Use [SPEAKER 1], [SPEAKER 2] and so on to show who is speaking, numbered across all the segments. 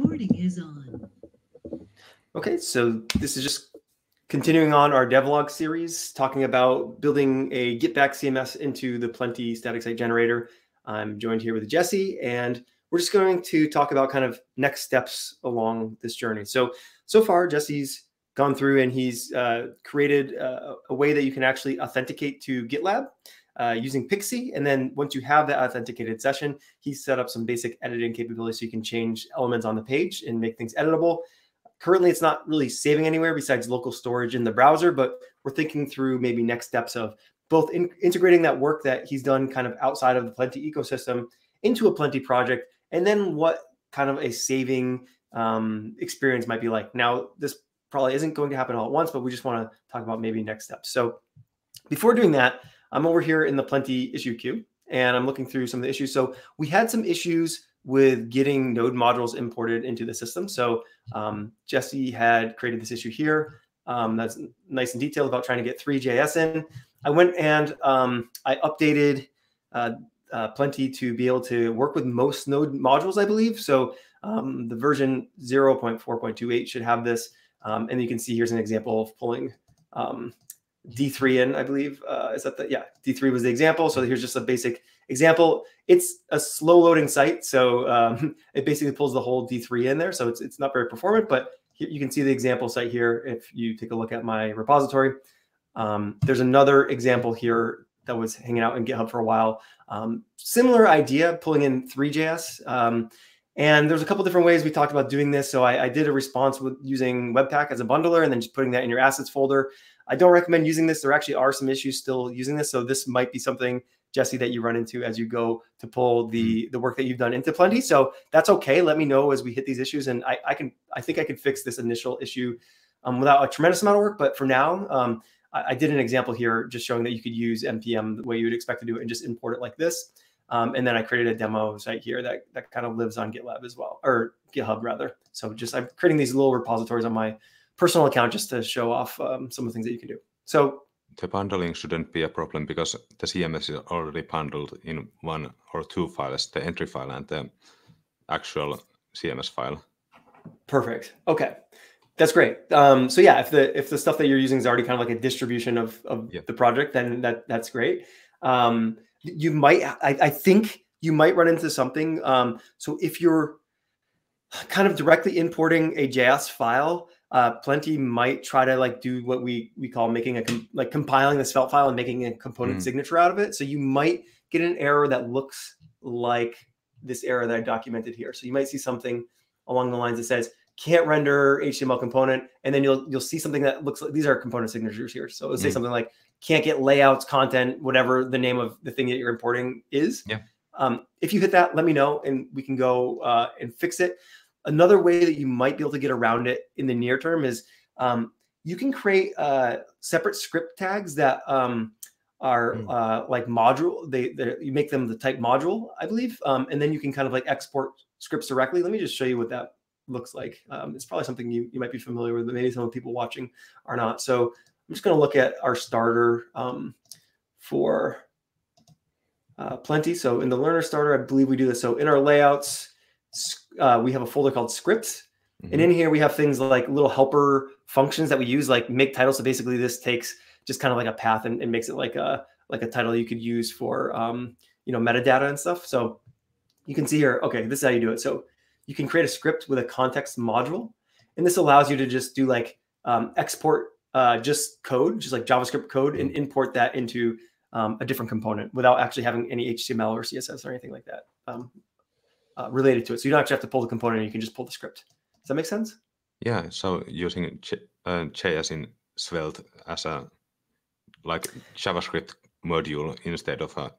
[SPEAKER 1] Recording is on.
[SPEAKER 2] Okay, so this is just continuing on our devlog series, talking about building a Git-backed CMS into the Plenti static site generator. I'm joined here with Jesse, and we're just going to talk about kind of next steps along this journey. So, so far, Jesse's gone through and he's uh, created uh, a way that you can actually authenticate to GitLab uh, using PKCE. And then once you have that authenticated session, he set up some basic editing capabilities so you can change elements on the page and make things editable. Currently, it's not really saving anywhere besides local storage in the browser, but we're thinking through maybe next steps of both in, integrating that work that he's done kind of outside of the Plenti ecosystem into a Plenti project, and then what kind of a saving um, experience might be like. Now, this probably isn't going to happen all at once, but we just want to talk about maybe next steps. So before doing that, I'm over here in the Plenti issue queue and I'm looking through some of the issues. So we had some issues with getting node modules imported into the system. So um, Jesse had created this issue here. Um, that's nice and detailed about trying to get Three.js in. I went and um, I updated uh, uh, Plenti to be able to work with most node modules, I believe. So um, the version 0.4.28 should have this. Um, and you can see here's an example of pulling um, D3 in, I believe. Uh, is that the, yeah, D3 was the example. So here's just a basic example. It's a slow loading site. So um, it basically pulls the whole D3 in there. So it's, it's not very performant, but you can see the example site here. If you take a look at my repository, um, there's another example here that was hanging out in GitHub for a while. Um, similar idea, pulling in Three.js. Um, and there's a couple different ways we talked about doing this. So I, I, did a response with using Webpack as a bundler and then just putting that in your assets folder. I don't recommend using this. There actually are some issues still using this. So this might be something, Jesse, that you run into as you go to pull the mm-hmm. the work that you've done into Plenti. So that's okay. Let me know as we hit these issues. And I, I can I think I can fix this initial issue um, without a tremendous amount of work. But for now, um, I, I, did an example here just showing that you could use npm the way you would expect to do it and just import it like this. Um, and then I created a demo site here that, that kind of lives on GitLab as well, or GitHub rather. So just I'm creating these little repositories on my personal account just to show off um, some of the things that you can do. So
[SPEAKER 3] the bundling shouldn't be a problem because the CMS is already bundled in one or two files, the entry file and the actual CMS file.
[SPEAKER 2] Perfect. Okay. That's great. Um, so yeah, if the if the stuff that you're using is already kind of like a distribution of, of yeah. the project, then that that's great. Um, you might I, I think you might run into something. Um, so if you're kind of directly importing a JS file, uh, Plenti might try to like do what we we call making a com- like compiling the svelte file and making a component mm. signature out of it. So you might get an error that looks like this error that I documented here. So you might see something along the lines that says can't render HTML component, and then you'll you'll see something that looks like these are component signatures here. So it'll say mm. something like can't get layouts, content, whatever the name of the thing that you're importing is.
[SPEAKER 3] Yeah.
[SPEAKER 2] Um, if you hit that, let me know and we can go uh, and fix it. Another way that you might be able to get around it in the near term is um, you can create uh, separate script tags that um, are mm. uh, like module. They you make them the type module, I believe, um, and then you can kind of like export scripts directly. Let me just show you what that looks like. Um, it's probably something you, you might be familiar with, but maybe some of the people watching are not. So I'm just going to look at our starter um, for uh, plenti. So in the learner starter, I believe we do this. So in our layouts, uh, we have a folder called scripts. Mm-hmm. And in here, we have things like little helper functions that we use, like make title. So basically, this takes just kind of like a path and, and makes it like a like a title you could use for um, you know metadata and stuff. So you can see here, okay, this is how you do it. So you can create a script with a context module, and this allows you to just do like um, export uh, just code, just like JavaScript code, and mm-hmm. import that into um, a different component without actually having any HTML or CSS or anything like that um, uh, related to it. So you don't actually have to pull the component; you can just pull the script. Does that make sense?
[SPEAKER 3] Yeah. So using J- uh, JS in Svelte as a like JavaScript module instead of a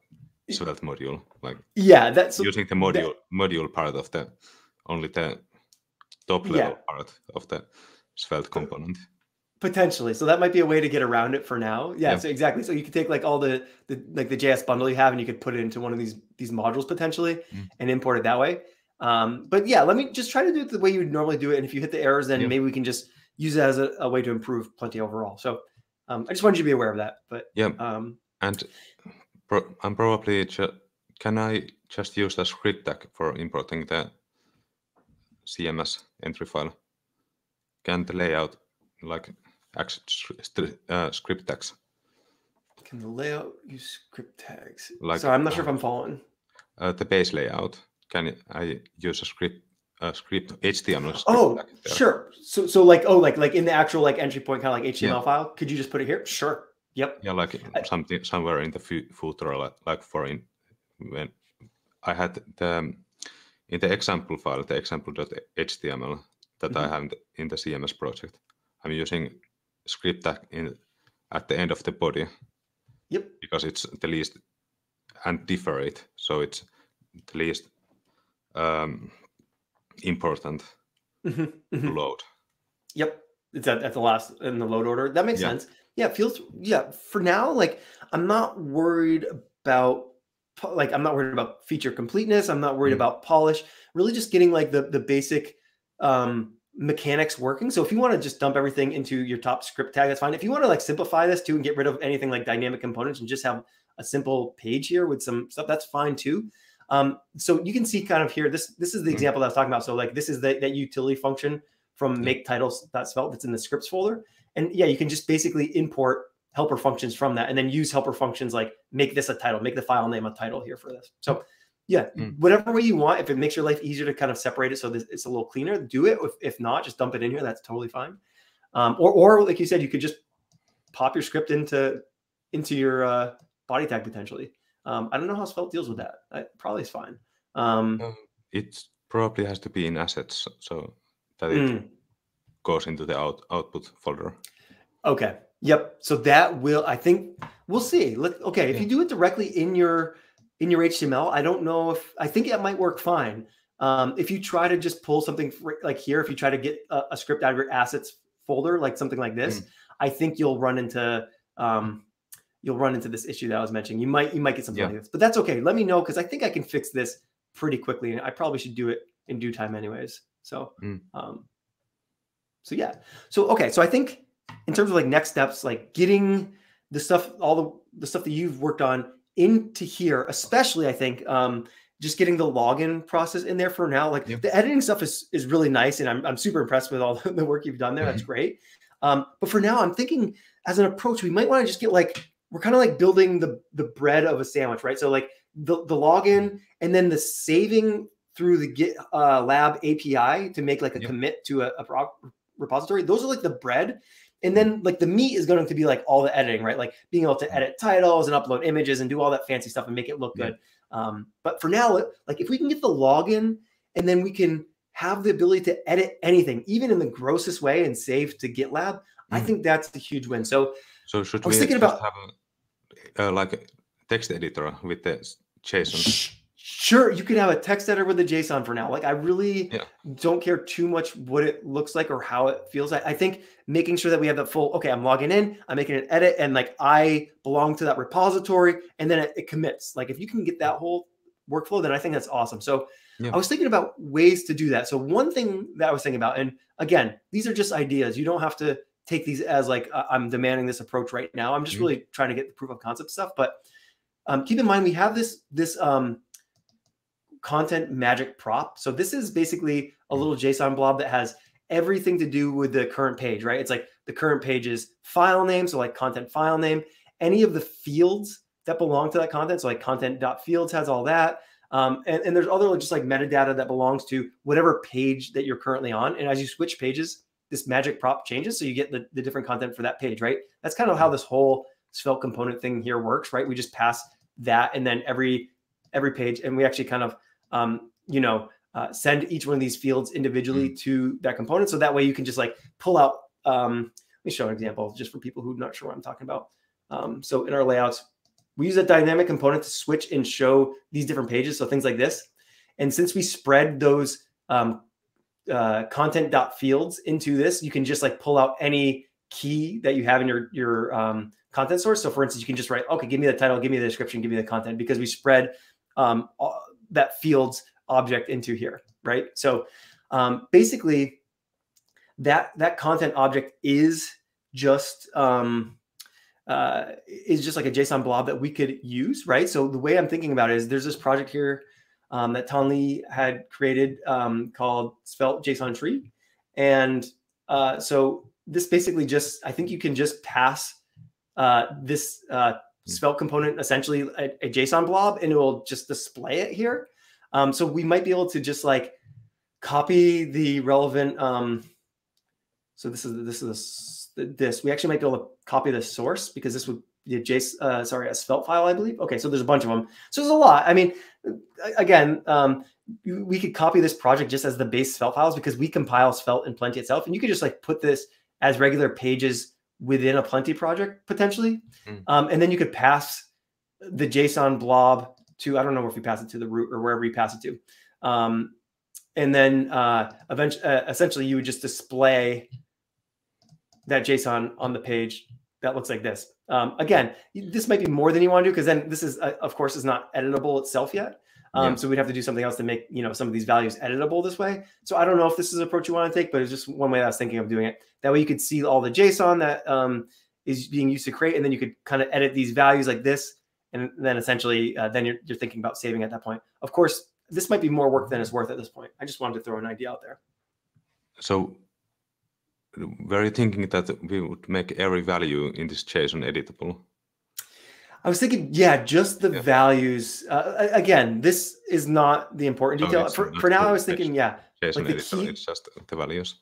[SPEAKER 3] Svelte module, like
[SPEAKER 2] yeah, that's
[SPEAKER 3] using the module that, module part of the only the top level yeah. part of the Svelte component.
[SPEAKER 2] Potentially. So that might be a way to get around it for now. Yeah, yeah. So exactly. So you could take like all the, the like the JS bundle you have and you could put it into one of these these modules potentially mm. and import it that way. Um, but yeah, let me just try to do it the way you would normally do it. And if you hit the errors, then yeah. maybe we can just use it as a, a way to improve plenti overall. So um, I just wanted you to be aware of that. But
[SPEAKER 3] yeah.
[SPEAKER 2] Um,
[SPEAKER 3] and pro- I'm probably ju- can I just use the script tag for importing the CMS entry file, can the layout like uh, script tags?
[SPEAKER 2] Can the layout use script tags?
[SPEAKER 3] Like,
[SPEAKER 2] Sorry, I'm not sure
[SPEAKER 3] uh,
[SPEAKER 2] if I'm following.
[SPEAKER 3] Uh, the base layout, can I use a script script HTML script
[SPEAKER 2] Oh, sure. So, so like, oh, like, like in the actual like entry point, kind of like HTML
[SPEAKER 3] Yeah.
[SPEAKER 2] file. Could you just put it here? Sure. Yep.
[SPEAKER 3] Yeah, like
[SPEAKER 2] I-
[SPEAKER 3] something somewhere in the footer, like, like for in when I had the in the example file, the example.html that I
[SPEAKER 2] Mhm.
[SPEAKER 3] have in the, in the CMS project, I'm using script tag in at the end of the body
[SPEAKER 2] Yep.
[SPEAKER 3] because it's the least and differ it, so it's the least um, important
[SPEAKER 2] Mhm,
[SPEAKER 3] to
[SPEAKER 2] mhm.
[SPEAKER 3] load.
[SPEAKER 2] Yep. It's at, at the last in the load order. That makes
[SPEAKER 3] Yeah.
[SPEAKER 2] sense. Yeah. It feels, yeah. For now, like, I'm not worried about, like, I'm not worried about feature completeness. I'm not worried
[SPEAKER 3] Mhm.
[SPEAKER 2] about polish. Really just getting like the, the basic um, mechanics working. So if you want to just dump everything into your top script tag, that's fine. If you want to like simplify this too and get rid of anything like dynamic components and just have a simple page here with some stuff, that's fine too. Um, so you can see kind of here, this this is the
[SPEAKER 3] Mhm.
[SPEAKER 2] example that I was talking about. So like this is the, that utility function from make titles that's felt that's in the scripts folder. And yeah, you can just basically import helper functions from that and then use helper functions like make this a title, make the file name a title here for this. So yeah,
[SPEAKER 3] Mm.
[SPEAKER 2] whatever way you want, if it makes your life easier to kind of separate it so that it's a little cleaner, do it. If, if not, just dump it in here. That's totally fine. Um, or, or like you said, you could just pop your script into into your uh, body tag potentially. Um, I don't know how Svelte deals with that. That probably is fine. Um,
[SPEAKER 3] Um, it probably has to be in assets so that it
[SPEAKER 2] mm.
[SPEAKER 3] goes into the out, output folder.
[SPEAKER 2] Okay. Yep. So that will, I think, we'll see. Let okay. If
[SPEAKER 3] Yeah.
[SPEAKER 2] you do it directly in your in your HTML, I don't know if I think it might work fine. Um, if you try to just pull something like here, if you try to get a, a script out of your assets folder, like something like this, I think you'll run into um, you'll run into this issue that I was mentioning. You might you might get something
[SPEAKER 3] Yeah.
[SPEAKER 2] like this, but that's okay. Let me know because I think I can fix this pretty quickly, and I probably should do it in due time, anyways. So,
[SPEAKER 3] Mm.
[SPEAKER 2] um, so yeah. So okay. So I think in terms of like next steps, like getting the stuff, all the the stuff that you've worked on into here, especially I think um, just getting the login process in there for now. Like
[SPEAKER 3] Yep.
[SPEAKER 2] the editing stuff is is really nice, and I'm I'm super impressed with all the work you've done there. That's great. Um, but for now, I'm thinking as an approach, we might want to just get like we're kind of like building the the bread of a sandwich, right? So like the the login and then the saving through the Git uh, Lab API to make like a
[SPEAKER 3] Yep.
[SPEAKER 2] commit to a, a repository. Those are like the bread, and then like the meat is going to be like all the editing, right? Like being able to edit titles and upload images and do all that fancy stuff and make it look
[SPEAKER 3] Yeah.
[SPEAKER 2] good. Um, but for now, like if we can get the login and then we can have the ability to edit anything, even in the grossest way, and save to GitLab, I
[SPEAKER 3] Mhm.
[SPEAKER 2] think that's the huge win. So
[SPEAKER 3] So should
[SPEAKER 2] I was
[SPEAKER 3] we
[SPEAKER 2] thinking
[SPEAKER 3] just
[SPEAKER 2] about-
[SPEAKER 3] have a, uh, like a text editor with the JSON?
[SPEAKER 2] Sure, you can have a text editor with a JSON for now. Like, I really
[SPEAKER 3] Yeah.
[SPEAKER 2] don't care too much what it looks like or how it feels. I, I think making sure that we have the full, okay, I'm logging in, I'm making an edit, and like I belong to that repository, and then it, it commits. Like, if you can get that whole workflow, then I think that's awesome. So,
[SPEAKER 3] Yeah.
[SPEAKER 2] I was thinking about ways to do that. So, one thing that I was thinking about, and again, these are just ideas. You don't have to take these as like uh, I'm demanding this approach right now. I'm just
[SPEAKER 3] Mhm.
[SPEAKER 2] really trying to get the proof of concept stuff. But um, keep in mind we have this this um, content magic prop. So this is basically a little JSON blob that has everything to do with the current page, right? It's like the current page's file name, so like content file name, any of the fields that belong to that content, so like content.fields has all that. Um, and, and there's other just like metadata that belongs to whatever page that you're currently on. And as you switch pages, this magic prop changes. So you get the, the different content for that page, right? That's kind of how this whole Svelte component thing here works, right? We just pass that and then every every page, and we actually kind of um, you know, uh, send each one of these fields individually to that component. So that way you can just like pull out, um, let me show an example just for people who are not sure what I'm talking about. Um, so in our layouts, we use a dynamic component to switch and show these different pages. So things like this. And since we spread those um, uh, content dot fields into this, you can just like pull out any key that you have in your, your um, content source. So for instance, you can just write, okay, give me the title, give me the description, give me the content because we spread um, all- that fields object into here, right? So um, basically, that that content object is just um, uh, is just like a JSON blob that we could use, right? So the way I'm thinking about it is there's this project here um, that Tan Le had created um, called Svelte JSON tree. And uh, so this basically just, I think you can just pass uh, this uh, hmm. Svelte component essentially a, a, JSON blob and it will just display it here. Um, so we might be able to just like copy the relevant. Um, so this is this is this. We actually might be able to copy the source because this would be a JSON. Uh, sorry, a Svelte file, I believe. Okay, so there's a bunch of them. So there's a lot. I mean, again, um, we could copy this project just as the base Svelte files because we compile Svelte in Plenti itself, and you could just like put this as regular pages within a Plenti project potentially, mm. um, and then you could pass the JSON blob to I don't know if you pass it to the root or wherever you pass it to, um, and then uh, eventually, uh, essentially you would just display that JSON on the page that looks like this. Um, again, this might be more than you want to do because then this is, uh, of course, is not editable itself yet. Um, yeah. So we'd have to do something else to make you know some of these values editable this way. So I don't know if this is an approach you want to take, but it's just one way I was thinking of doing it. That way you could see all the JSON that um, is being used to create, and then you could kind of edit these values like this, and then essentially uh, then you're, you're thinking about saving at that point. Of course, this might be more work than it's worth at this point. I just wanted to throw an idea out there.
[SPEAKER 3] So were you thinking that we would make every value in this JSON editable?
[SPEAKER 2] I was thinking, yeah, just the yeah. values. Uh, again, this is not the important detail. for, for now, I was thinking, yeah,
[SPEAKER 3] JSON like editor, key, it's just the values.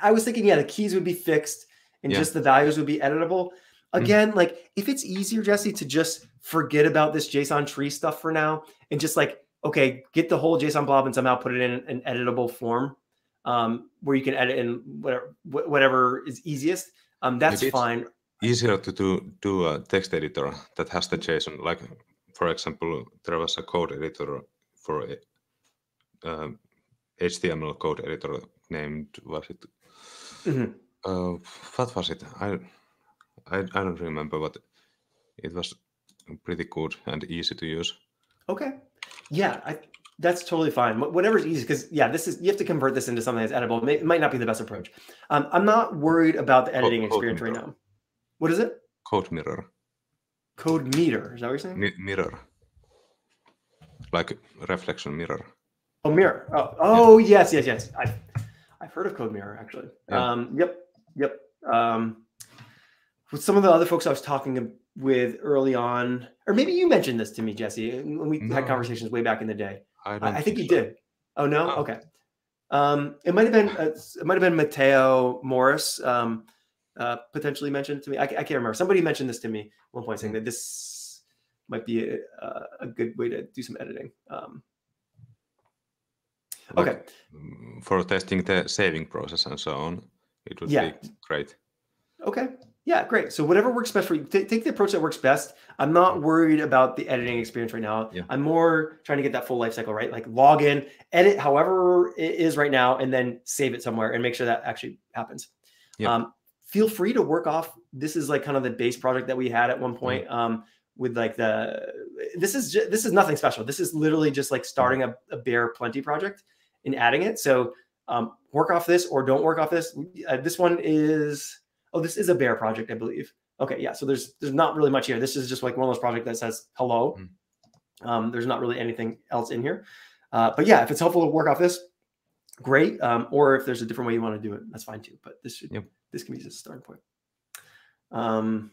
[SPEAKER 2] I was thinking, yeah, the keys would be fixed and yeah. just the values would be editable. Mm-hmm. Again, mm. like if it's easier, Jesse, to just forget about this JSON tree stuff for now and just like, okay, get the whole JSON blob and somehow put it in an editable form um, where you can edit in whatever whatever is easiest. Um, that's fine
[SPEAKER 3] easier to do, do a text editor that has the JSON. Like, for example, there was a code editor for a, uh, HTML code editor named, was it? Mm-hmm. Uh, what was it? I, I, I don't remember, but it was pretty good and easy to use.
[SPEAKER 2] Okay. Yeah, I, that's totally fine. Whatever's easy, because yeah, this is you have to convert this into something that's editable. It, may, it might not be the best approach. Um, I'm not worried about the editing code, experience right now. What is it?
[SPEAKER 3] Code mirror.
[SPEAKER 2] Code meter. Is that what you're saying?
[SPEAKER 3] Mi- mirror. Like reflection mirror.
[SPEAKER 2] Oh, mirror. Oh, oh yes, yes, yes. I've, I've heard of Code Mirror actually. Yeah. Um, yep, yep. Um, with some of the other folks I was talking with early on, or maybe you mentioned this to me, Jesse, when we no. had conversations way back in the day. I, I, I think, you so. did. Oh no. Oh. Okay. Um, it might have been uh, it might have been Mateo Morris. Um, uh, potentially mentioned to me. I, I, can't remember. Somebody mentioned this to me at one point, saying mm. that this might be a, a good way to do some editing. Um, okay.
[SPEAKER 3] Mm, for testing the saving process and so on, it would yeah. be great.
[SPEAKER 2] Okay. Yeah, great. So whatever works best for you, T- take the approach that works best. I'm not mm. worried about the editing experience right now. Yeah. I'm more trying to get that full life cycle, right? Like log in, edit however it is right now, and then save it somewhere and make sure that actually happens. Yeah. Um, feel free to work off. This is like kind of the base project that we had at one point um, with like the. This is just, this is nothing special. This is literally just like starting a, a bare plenti project and adding it. So um, work off this or don't work off this. Uh, this one is oh, this is a bare project, I believe. Okay, yeah. So there's there's not really much here. This is just like one of those projects that says hello. Mm. Um, there's not really anything else in here. Uh, but yeah, if it's helpful to work off this, great. Um, or if there's a different way you want to do it, that's fine too. But this should yep this can be just a starting point. Um,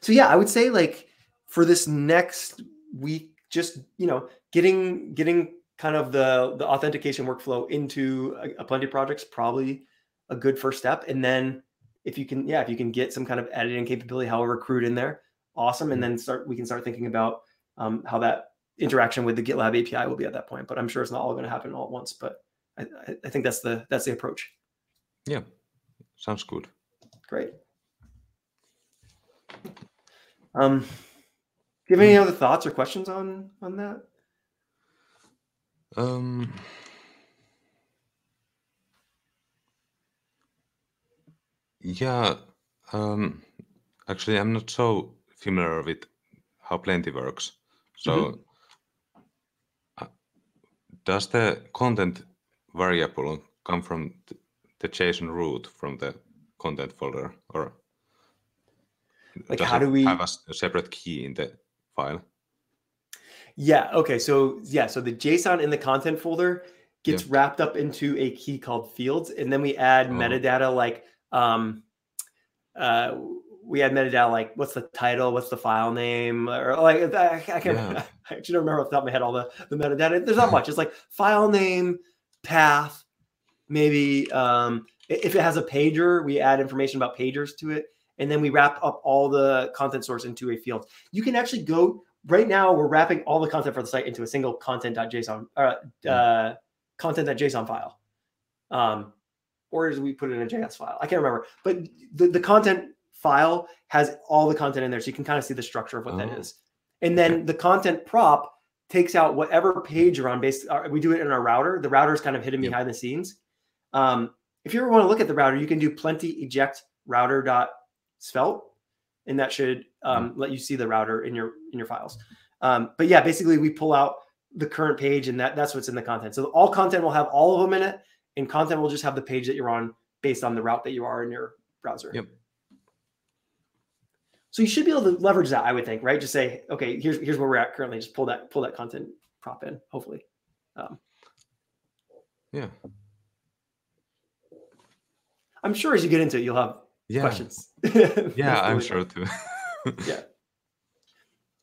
[SPEAKER 2] so yeah, I would say like for this next week, just you know, getting getting kind of the the authentication workflow into a, a plenti projects probably a good first step. And then if you can, yeah, if you can get some kind of editing capability, however crude in there, awesome. And mm-hmm. then start we can start thinking about um, how that interaction with the GitLab API will be at that point. But I'm sure it's not all going to happen all at once. But I, I think that's the that's the approach.
[SPEAKER 3] Yeah. Sounds good.
[SPEAKER 2] Great. Um, do you have any other thoughts or questions on on that?
[SPEAKER 3] Um, yeah. Um, actually, I'm not so familiar with how Plenti works. So, mm-hmm. does the content variable come from the JSON root from the content folder, or
[SPEAKER 2] like how do we
[SPEAKER 3] have a separate key in the file?
[SPEAKER 2] Yeah. Okay. So yeah. So the JSON in the content folder gets
[SPEAKER 3] Yeah.
[SPEAKER 2] wrapped up into a key called fields, and then we add
[SPEAKER 3] Oh.
[SPEAKER 2] metadata like um, uh, we add metadata like what's the title, what's the file name, or like I, I can't.
[SPEAKER 3] Yeah.
[SPEAKER 2] I actually don't remember off the top of my head all the the metadata. There's not much. It's like file name, path, maybe um, if it has a pager, we add information about pagers to it, and then we wrap up all the content source into a field. You can actually go right now. We're wrapping all the content for the site into a single content.json uh, uh, content.json file, um, or as we put it in a JS file. I can't remember, but the, the content file has all the content in there, so you can kind of see the structure of what that
[SPEAKER 3] Oh.
[SPEAKER 2] is. And then the content prop takes out whatever page you're on. Based, uh, we do it in our router. The router is kind of hidden
[SPEAKER 3] Yep.
[SPEAKER 2] behind the scenes. Um, if you ever want to look at the router, you can do plenti eject router dot svelte, and that should um, let you see the router in your in your files. Um, but yeah, basically we pull out the current page, and that that's what's in the content. So all content will have all of them in it, and content will just have the page that you're on based on the route that you are in your browser.
[SPEAKER 3] Yep.
[SPEAKER 2] So you should be able to leverage that, I would think, right? Just say, okay, here's here's where we're at currently. Just pull that pull that content prop in, hopefully. Um,
[SPEAKER 3] Yeah.
[SPEAKER 2] I'm sure as you get into it, you'll have
[SPEAKER 3] Yeah.
[SPEAKER 2] questions.
[SPEAKER 3] Yeah, I'm sure too.
[SPEAKER 2] Yeah.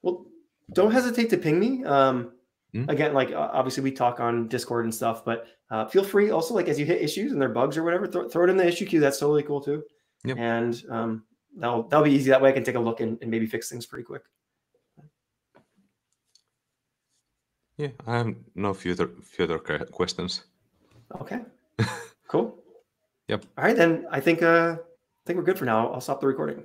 [SPEAKER 2] Well, don't hesitate to ping me. Um,
[SPEAKER 3] Mm.
[SPEAKER 2] Again, like uh, obviously we talk on Discord and stuff, but uh, feel free also like as you hit issues and their bugs or whatever, throw, throw it in the issue queue. That's totally cool too.
[SPEAKER 3] Yep.
[SPEAKER 2] And um, that'll that'll be easy. That way I can take a look and, and maybe fix things pretty quick.
[SPEAKER 3] Yeah, I have no further further questions.
[SPEAKER 2] Okay. Cool.
[SPEAKER 3] Yep.
[SPEAKER 2] All right, then I think uh think we're good for now. I'll stop the recording.